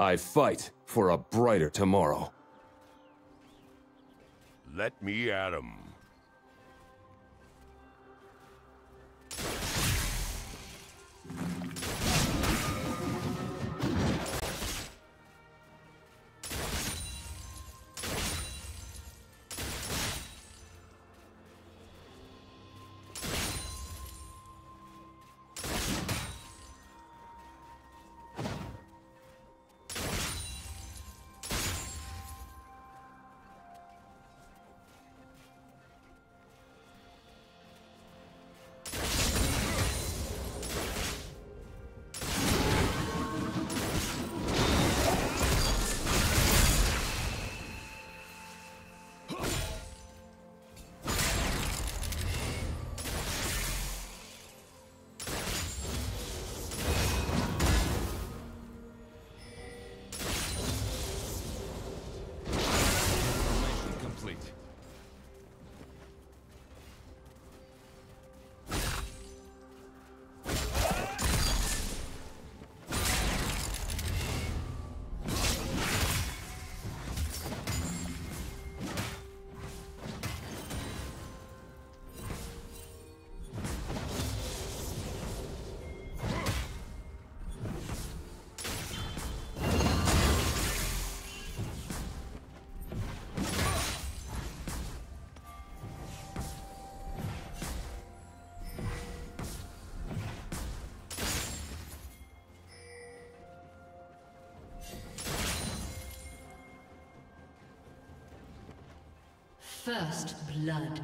I fight for a brighter tomorrow. Let me at 'em. First blood.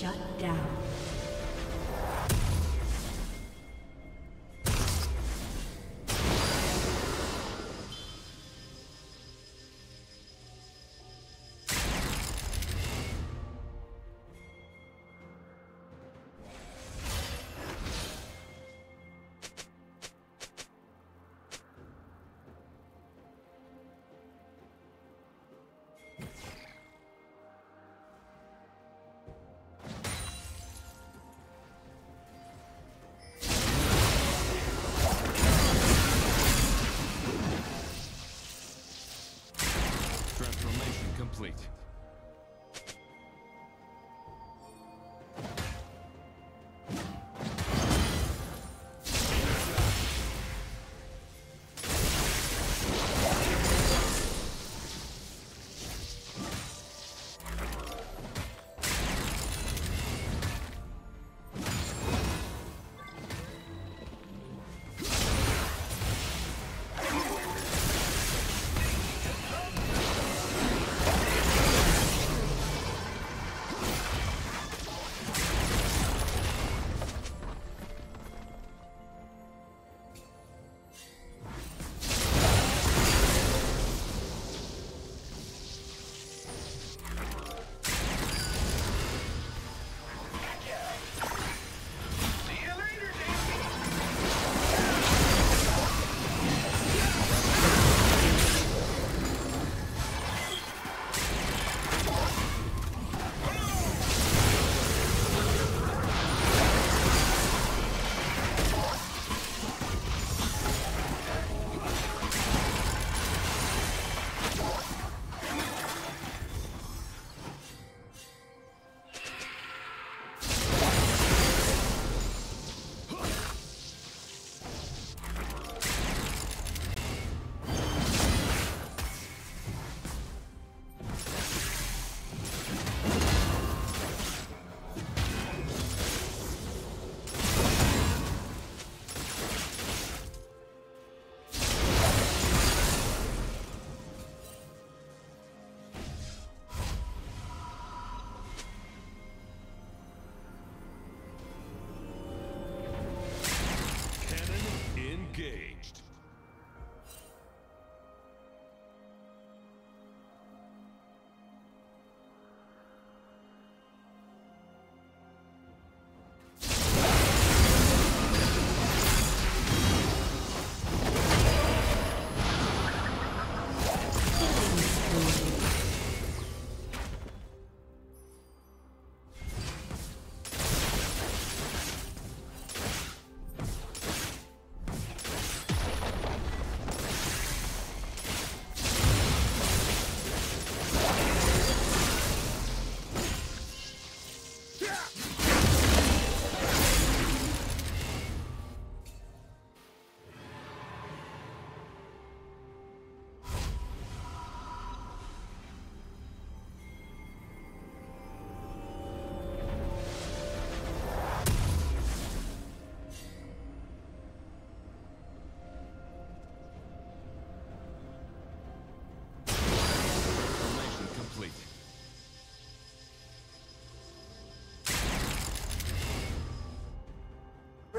Shut down.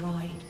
Destroyed.